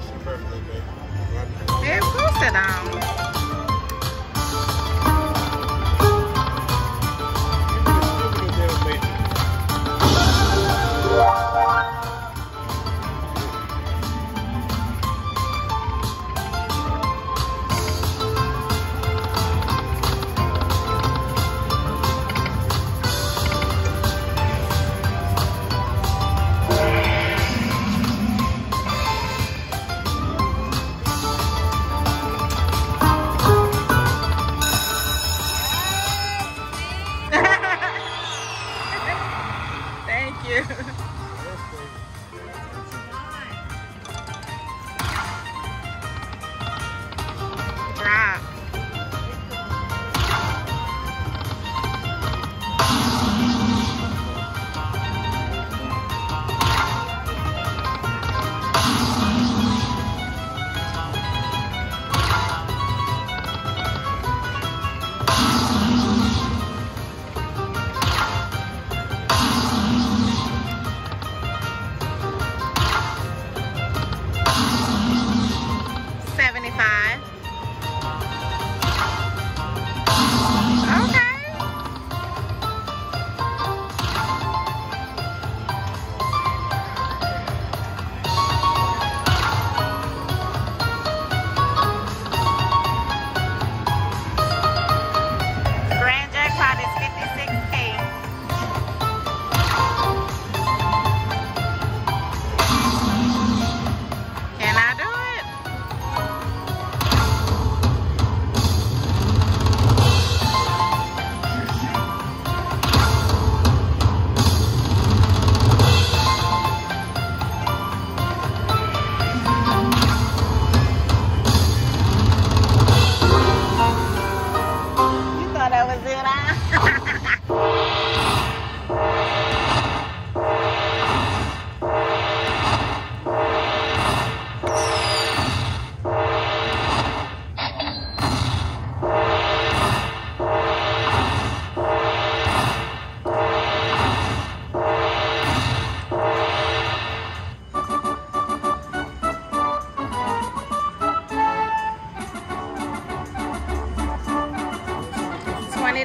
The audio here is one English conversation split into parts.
touch it. It's your birthday, baby.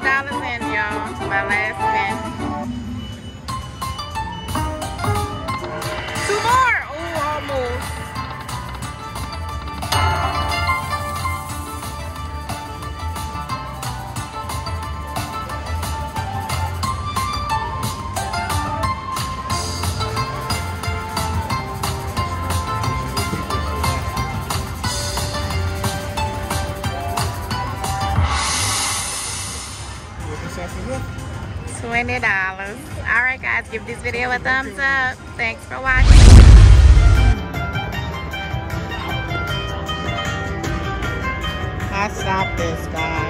$20 in, y'all. My last minute. dollars Alright guys, give this video a thumbs up. Thanks for watching. I stopped this guy.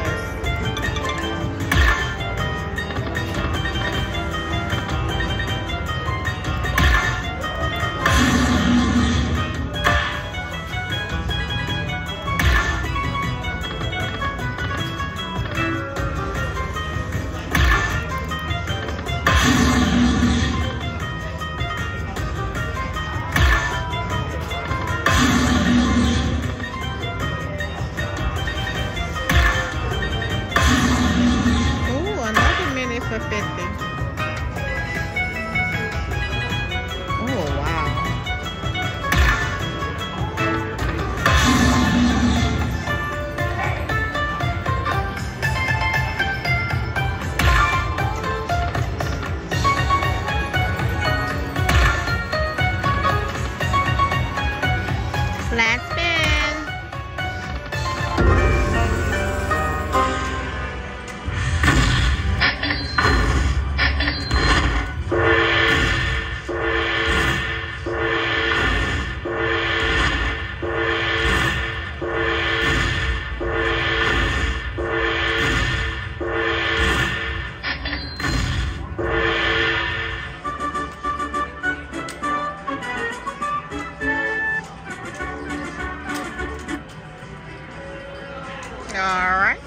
All right.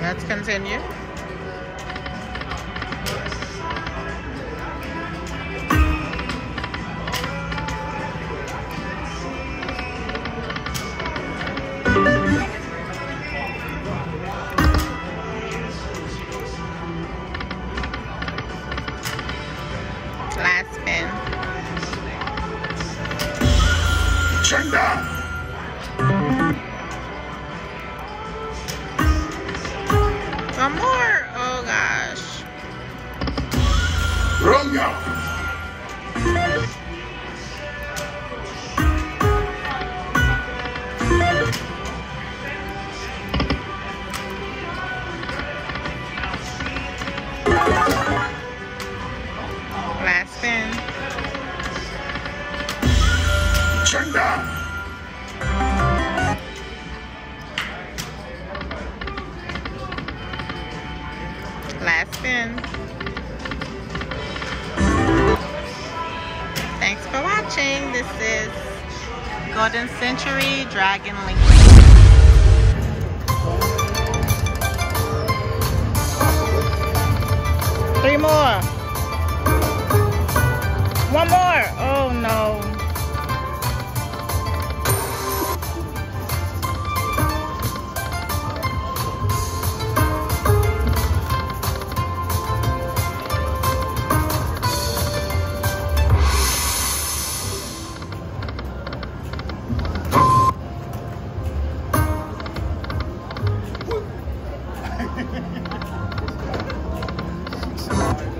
Let's continue. Thanks for watching. This is Golden Century Dragon Link. Three more. One more. Oh no. Do